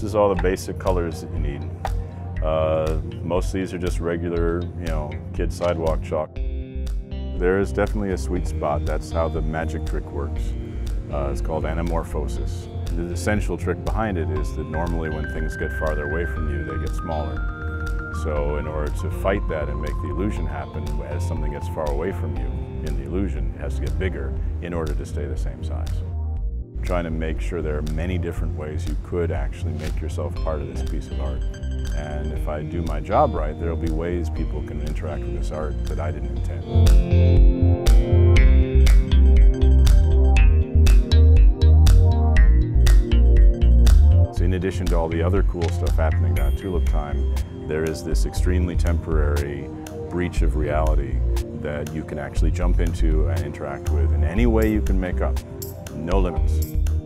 this is all the basic colors that you need. Uh, most of these are just regular, you know, kid sidewalk chalk. There is definitely a sweet spot. That's how the magic trick works. Uh, it's called anamorphosis. The essential trick behind it is that normally when things get farther away from you, they get smaller. So in order to fight that and make the illusion happen, as something gets far away from you in the illusion, it has to get bigger in order to stay the same size. Trying to make sure there are many different ways you could actually make yourself part of this piece of art. And if I do my job right, there'll be ways people can interact with this art that I didn't intend. So in addition to all the other cool stuff happening down Tulip Time, there is this extremely temporary breach of reality that you can actually jump into and interact with in any way you can make up. No limits.